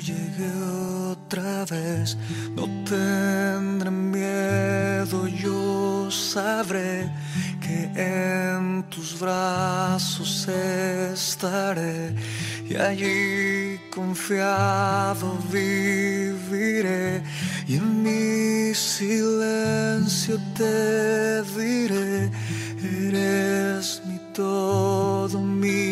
llegue otra vez, no tendré miedo, yo sabré que en tus brazos estaré y allí confiado viviré y en mi silencio te diré, eres mi todo, mi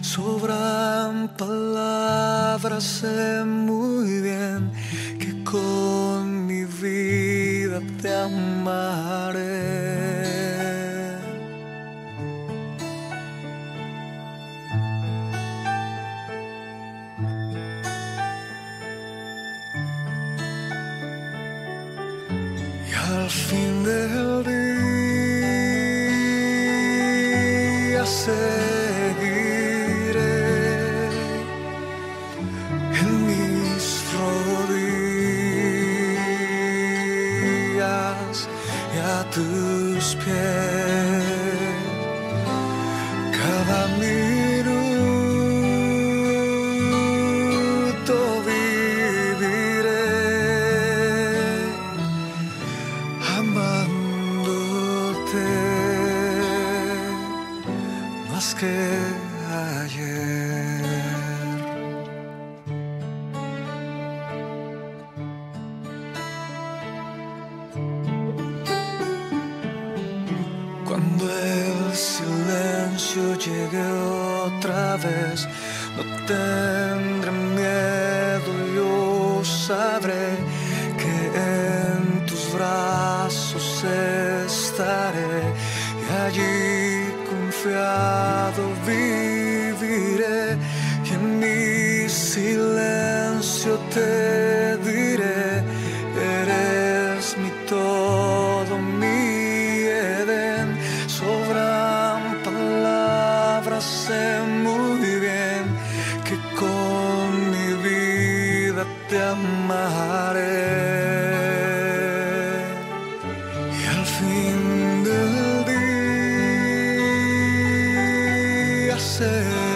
Sobran palabras, sé muy bien que con mi vida te amaré. Y al fin del día tus pies cada minuto viviré amándote más que ayer. Silencio llegue otra vez, no tendré miedo, yo sabré que en tus brazos estaré. Y allí confiado viviré. Y en mi silencio te muy bien que con mi vida te amaré. Y al fin del día seguiré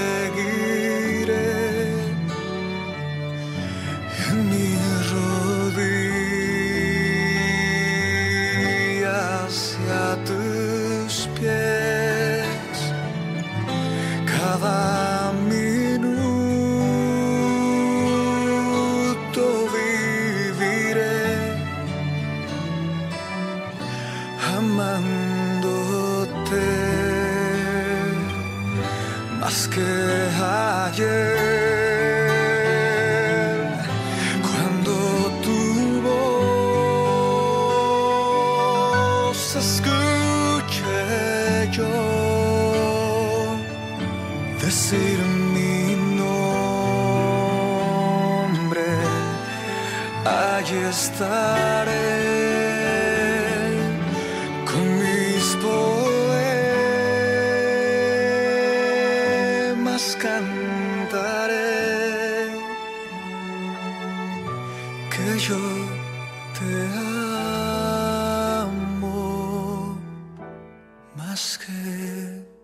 más que ayer cuando tu voz escuché yo decir mi nombre allí estaré poemas cantaré que yo te amo más que